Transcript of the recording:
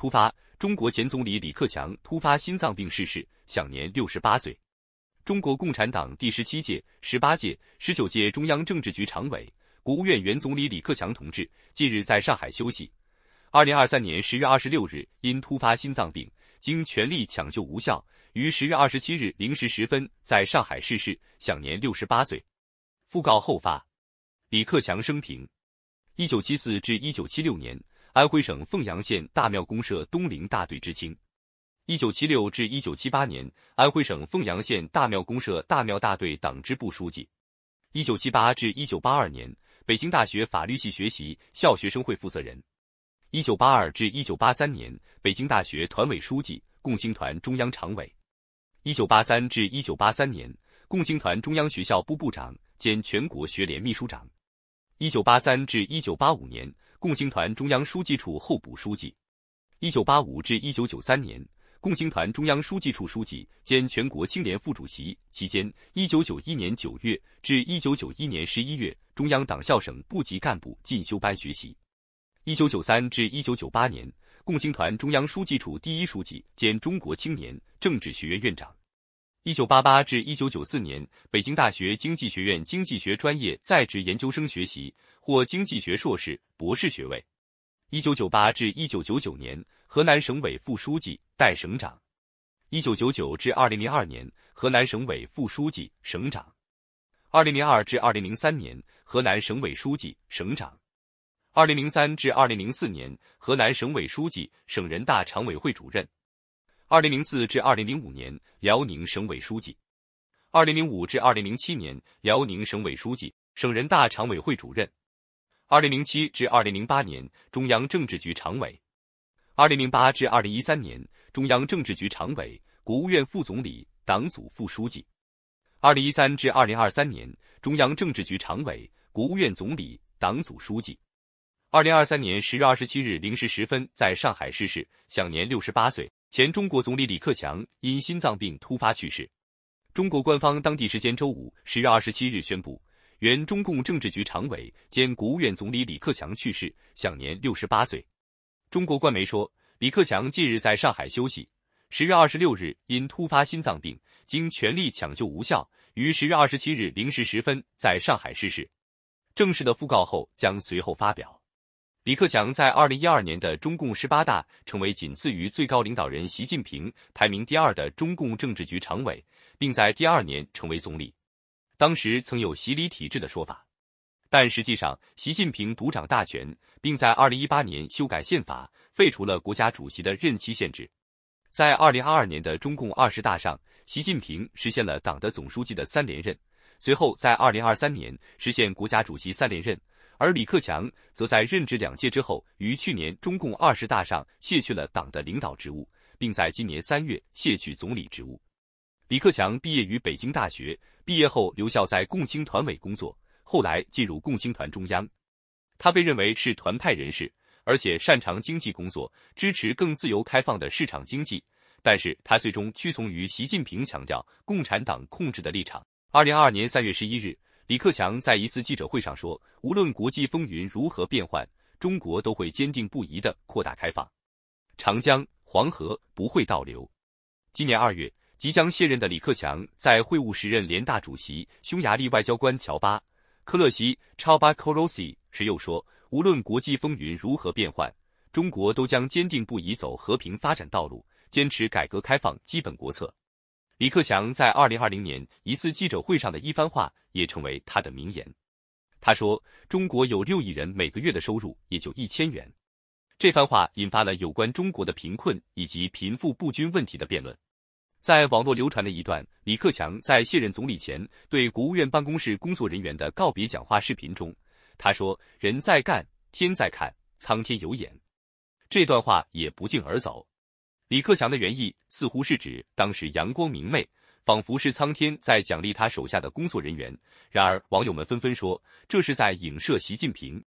突发，中国前总理李克强突发心脏病逝世，享年六十八岁。中国共产党第十七届、十八届、十九届中央政治局常委、国务院原总理李克强同志近日在上海休息。二零二三年十月二十六日，因突发心脏病，经全力抢救无效，于十月二十七日零时十分在上海逝世，享年六十八岁。讣告后发，李克强生平：一九七四至一九七六年。安徽省凤阳县大庙公社东陵大队知青，一九七六至一九七八年，安徽省凤阳县大庙公社大庙大队党支部书记，一九七八至一九八二年，北京大学法律系学习校学生会负责人，一九八二至一九八三年，北京大学团委书记、共青团中央常委，一九八三至一九八三年，共青团中央学校部部长兼全国学联秘书长，一九八三至一九八五年。共青团中央书记处候补书记，一九八五至一九九三年，共青团中央书记处书记兼全国青联副主席。期间，一九九一年九月至一九九一年十一月，中央党校省部级干部进修班学习。一九九三至一九九八年，共青团中央书记处第一书记兼中国青年政治学院院长。一九八八至一九九四年，北京大学经济学院经济学专业在职研究生学习，获经济学硕士、博士学位。一九九八至一九九九年，河南省委副书记、代省长。一九九九至二零零二年，河南省委副书记、省长。二零零二至二零零三年，河南省委书记、省长。二零零三至二零零四年，河南省委书记、省人大常委会主任。二零零四至二零零五年，辽宁省委书记；二零零五至二零零七年，辽宁省委书记、省人大常委会主任；二零零七至二零零八年，中央政治局常委；二零零八至二零一三年，中央政治局常委、国务院副总理、党组副书记；二零一三至二零二三年，中央政治局常委、国务院总理、党组书记；二零二三年十月二十七日零时十分在上海逝世，享年六十八岁。前中国总理李克强因心脏病突发去世。中国官方当地时间周五十月二十七日宣布，原中共政治局常委兼国务院总理李克强去世，享年六十八岁。中国官媒说，李克强近日在上海休息，十月二十六日因突发心脏病，经全力抢救无效，于十月二十七日零时十分在上海逝世。正式的讣告后将随后发表。李克强在二零一二年的中共十八大成为仅次于最高领导人习近平排名第二的中共政治局常委，并在第二年成为总理。当时曾有洗礼体制的说法，但实际上习近平独掌大权，并在二零一八年修改宪法，废除了国家主席的任期限制。在二零二二年的中共二十大上，习近平实现了党的总书记的三连任，随后在二零二三年实现国家主席三连任。而李克强则在任职两届之后，于去年中共二十大上卸去了党的领导职务，并在今年三月卸去总理职务。李克强毕业于北京大学，毕业后留校在共青团委工作，后来进入共青团中央。他被认为是团派人士，而且擅长经济工作，支持更自由开放的市场经济。但是他最终屈从于习近平强调共产党控制的立场。二零二二年三月十一日。李克强在一次记者会上说：“无论国际风云如何变幻，中国都会坚定不移地扩大开放，长江、黄河不会倒流。”今年二月，即将卸任的李克强在会晤时任联大主席、匈牙利外交官乔巴科勒西 c h a b a k o r o s i 时又说：“无论国际风云如何变幻，中国都将坚定不移走和平发展道路，坚持改革开放基本国策。”李克强在二零二零年一次记者会上的一番话也成为他的名言。他说：“中国有六亿人，每个月的收入也就一千元。”这番话引发了有关中国的贫困以及贫富不均问题的辩论。在网络流传的一段李克强在卸任总理前对国务院办公室工作人员的告别讲话视频中，他说：“人在干，天在看，苍天有眼。”这段话也不胫而走。李克强的原意似乎是指当时阳光明媚，仿佛是苍天在奖励他手下的工作人员。然而，网友们纷纷说这是在影射习近平。